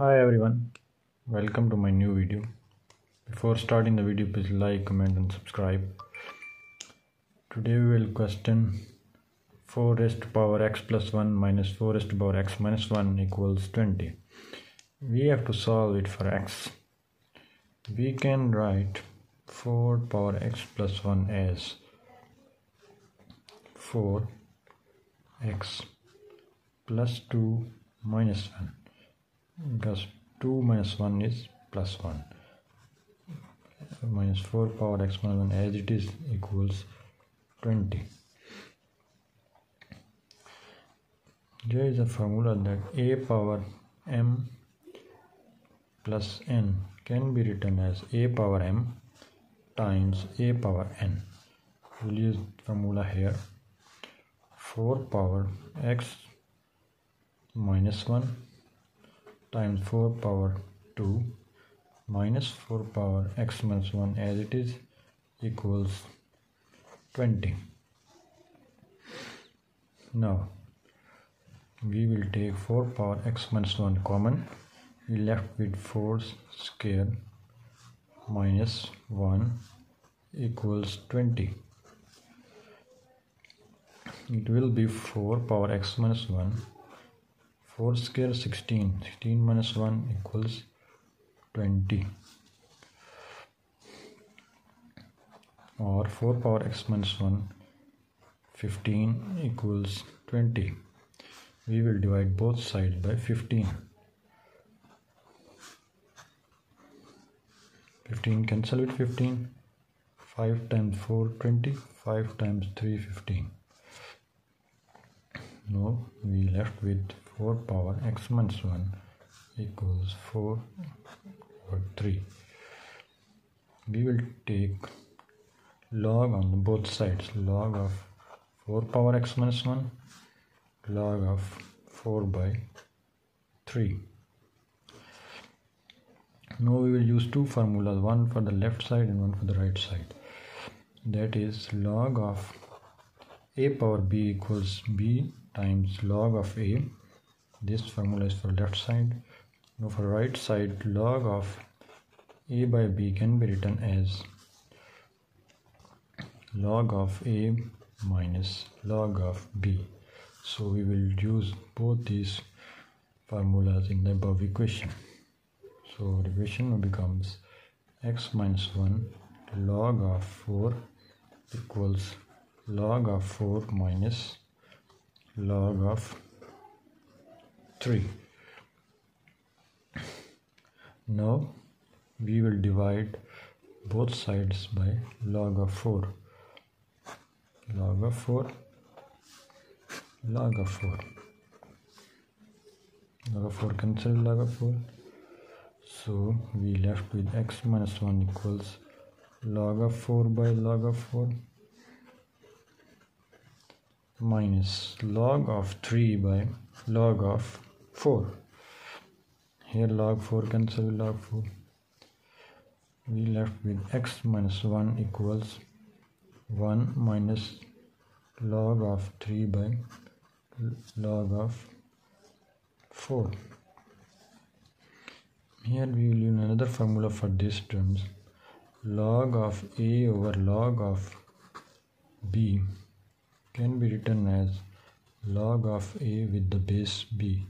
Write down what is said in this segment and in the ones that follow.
Hi everyone, welcome to my new video. Before starting the video, please like, comment, and subscribe. Today we will question 4 raised to power x plus 1 minus 4 raised to power x minus 1 equals 20. We have to solve it for x. We can write 4 power x plus 1 as 4 x plus 2 minus 1 because 2 minus 1 is plus 1 minus 4 power x minus 1 as it is equals 20 there is a formula that a power m plus n can be written as a power m times a power n. We'll use formula here. 4 power x minus 1 times 4 power 2 minus 4 power x minus 1 as it is equals 20 now we will take 4 power x minus 1 common we left with 4 square minus 1 equals 20 it will be 4 power x minus 1 4 square 16 16 minus 1 equals 20 or 4 power x minus 1 15 equals 20 we will divide both sides by 15 15 cancel with 15 5 times 4 20 5 times 3 15 now we left with 4 power x minus 1 equals 4 over 3 we will take log on both sides log of 4 power x minus 1 log of 4 by 3 now we will use two formulas one for the left side and one for the right side. That is log of a power b equals b times log of a this formula is for left side. Now for right side log of a by b can be written as log of a minus log of b. So we will use both these formulas in the above equation. So the equation becomes x minus 1 log of 4 equals log of 4 minus log of 3 now we will divide both sides by log of 4 log of 4 log of 4 log of 4 cancel log of 4 so we left with x minus 1 equals log of 4 by log of 4 minus log of 3 by log of 4 here log 4 cancel log 4 we left with x minus 1 equals 1 minus log of 3 by log of 4 here we will use another formula for these terms. Log of a over log of b can be written as log of a with the base b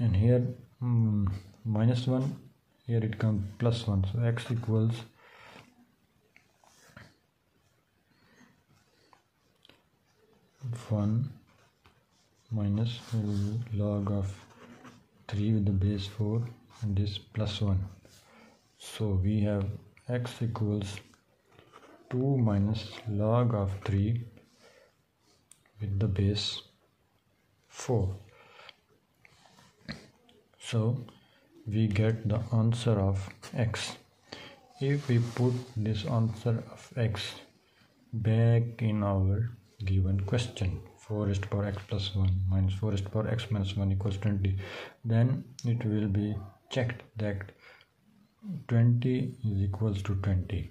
and here mm, minus 1 here it comes plus 1 so x equals one minus log of 3 with the base 4 and this plus 1 so we have x equals 2 minus log of 3 with the base 4 so we get the answer of x. If we put this answer of x back in our given question 4 is to power x plus 1 minus 4 is to power x minus 1 equals 20 then it will be checked that 20 is equals to 20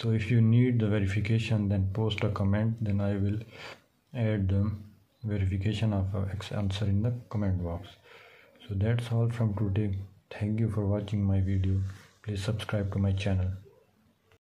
so if you need the verification then post a comment then i will add the verification of x answer in the comment box so that's all from today. Thank you for watching my video. Please subscribe to my channel